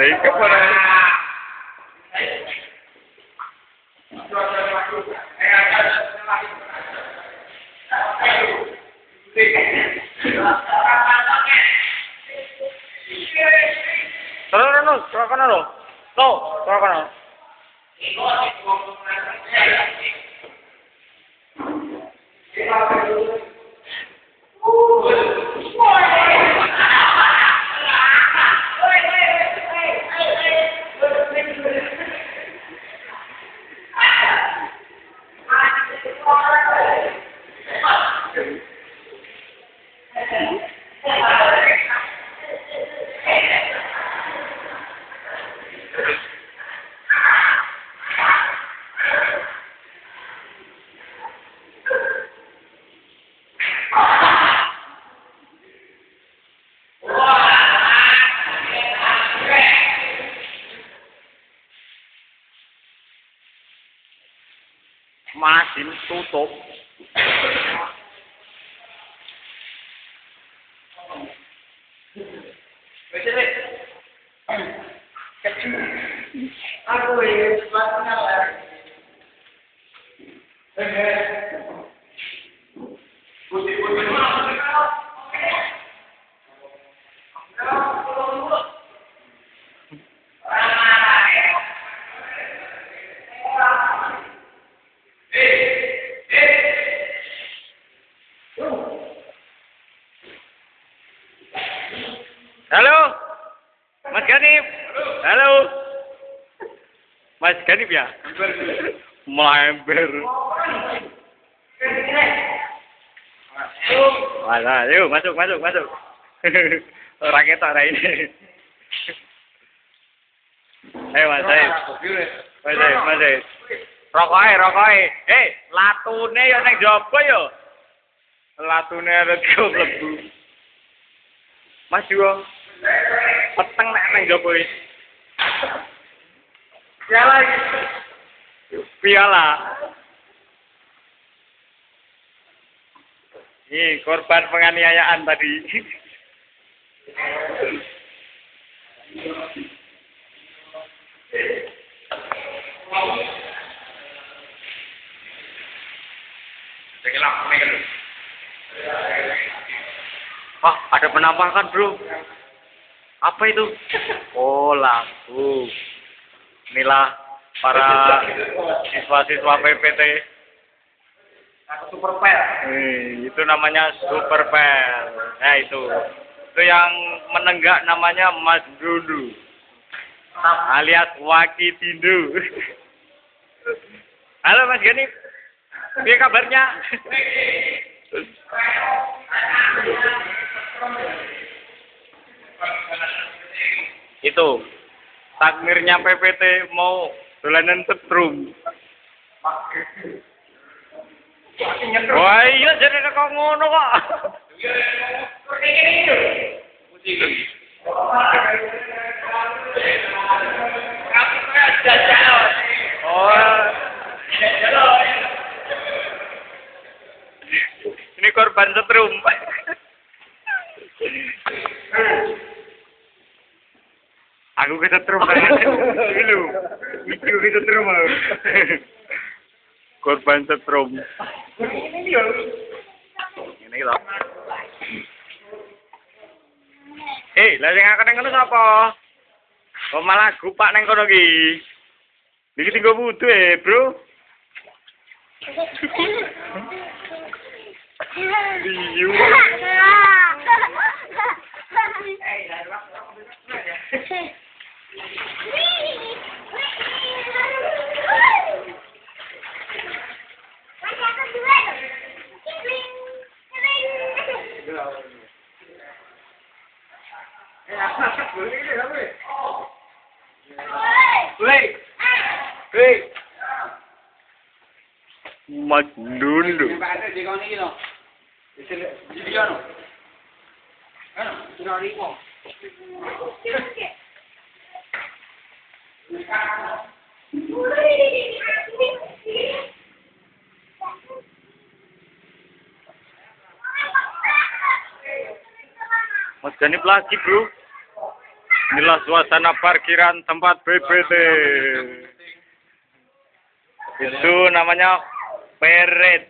Nah, iki apa Terus terus terus terus kono Số số về trên. Halo. Mas Ganip. Halo. Mas Ganip ya? Melember. Wala, yuk masuk masuk masuk. Orang kita orang ini. Ayo Mas Said. Mas Said, Mas Said. Rokoke, rokoke. Eh, latune ya ning jaba ya. Latune rego mlebu. Mas yo. Peteng nek nang jaba iki. Siapa Piala. Ini korban penganiayaan tadi. Wah, ada penampakan, Bro. Apa itu? Oh, lampu. Inilah para siswa-siswa PPT. Super Pet. Eh, itu namanya super pel. Nah itu, itu yang menenggak namanya Mas Dulu, alias Waki Tindu. Halo Mas Gani, apa kabarnya? Itu takmirnya PPT mau dolanan setrum. Wah iya jadi kok ngono kok. Oh. Ini korban setrum. que esa tromba. Chilo. Mi tío que esa tromba. Corpa esa. Eh, lah sing akeh ngene sapa? Kok oh, malah gupak ning kono iki? Niki tinggal wudu eh, Bro. Iyo. Eh, lah kok ya. Madonna. Giuliano. Eh no, non arrivo. Jadi plastik bro. Inilah suasana parkiran tempat BBT. Itu namanya peret.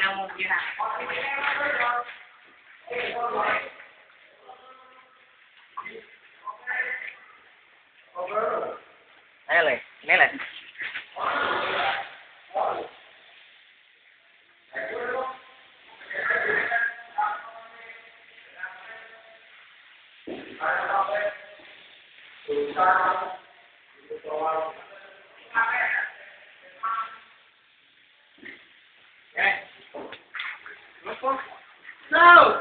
đâu như là né lại né lại Thank you. No!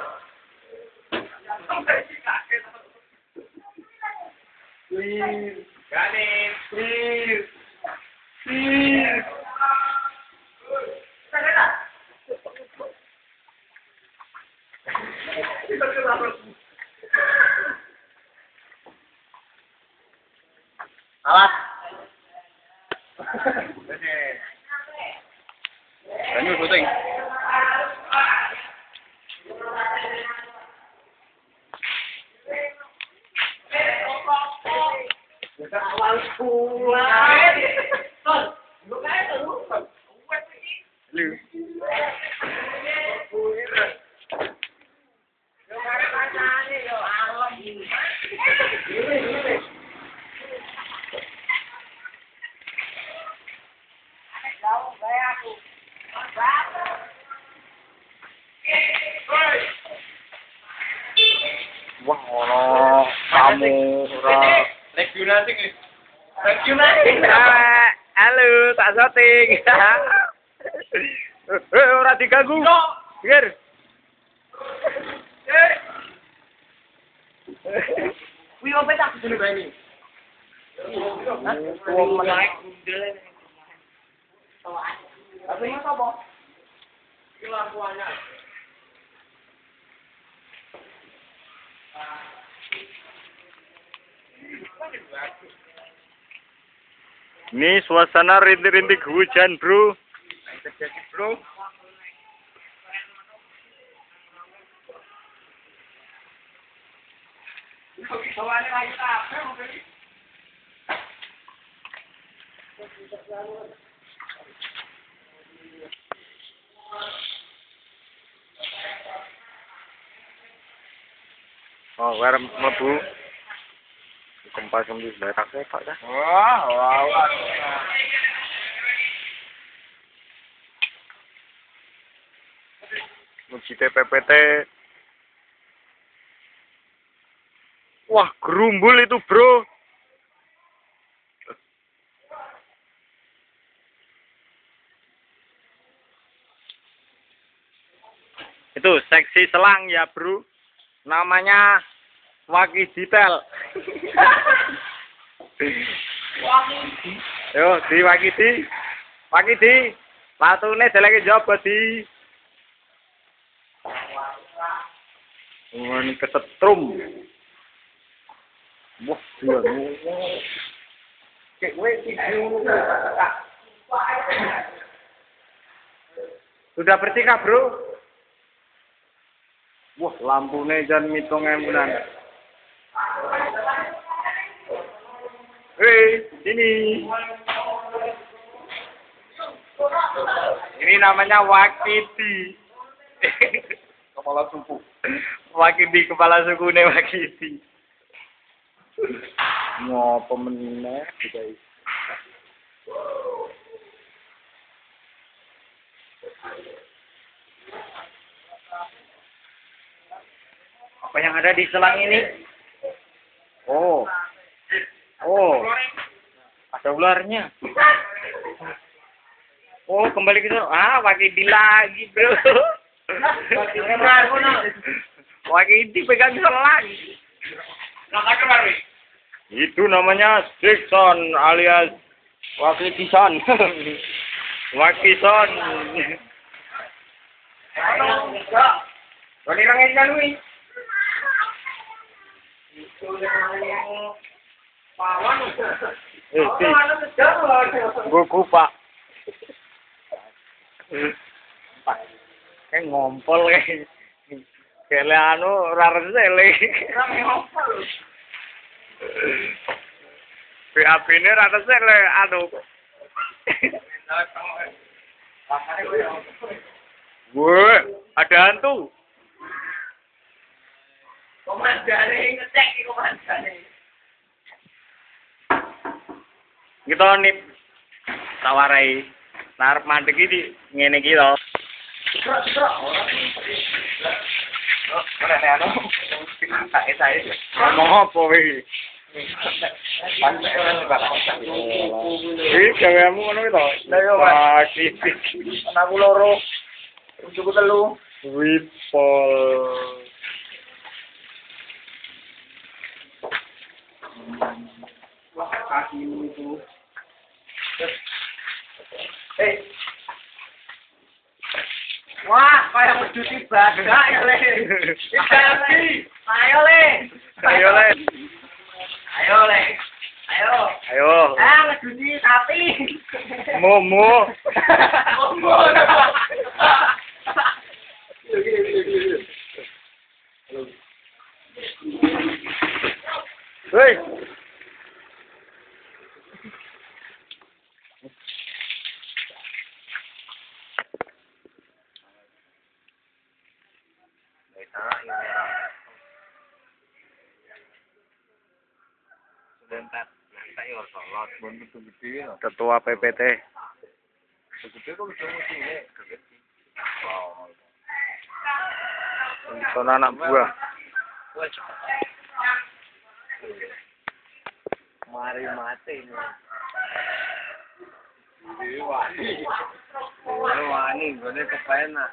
Please. Ganin. Please. Please. Ora. Regional sing Regional Halo, tak syuting. Eh, ora diganggu. Pikir. Kuwi opo tak kudu bani? Wong menaik gundel. Tapi ini apa? Kilo akuanya. Ini suasana rintik-rintik hujan, Bro. Terjadi bro. Oh, war mlebu. Kempas kembali batak saya, Pak dah. Wah, wah, wah. Muji PPT. Wah, gerumbul itu, Bro. Itu seksi selang ya, Bro. Namanya Waki Detail. Yo, di Waki di. Waki di. Latune deleke njaba di. Ngon kesetrum. Wah, iya. Tak. Sudah bersih kah, Bro? Wah, lampunya jangan mitung emunan. Hei, sini. Ini namanya Wakiti. Kepala suku. Wakiti kepala suku ne Wakiti. Ngopo meneh guys. Apa yang ada di selang ini? Oh. Oh. Ada ularnya. Oh, kembali kita sana. Ah, pakai di lagi, Bro. Pakai di pegang lagi. Itu namanya Jackson alias Wakitisan. Wakison. Kalau enggak, kalau Eh, si. Gugu, Pak. Kayak ngompol kayak. Kele anu ora resele. BAB ini ora resele anu. Woi, ada hantu. Komandane ngecek iki komandane. Kita nip tawarai. Narep mandek iki ngene iki to. Sro orang. Oh, saya. Ngomong apa wih? Belakang. Wih, gaweamu ngono to. Lah, iya, Mas. Anakku loro. Cukup telu. Wipol. Kakimu itu. Eh. Wah, kayak berjuti badak ya, Le. Jadi, ayo, Le. Ayo, Le. Ayo, Le. Ayo. Ayo. Ah, ngejuti sapi. Momo. Ngombo. Ketua PPT. Untuk anak buah. Mari mati. Wani. Wani, gue kepenak.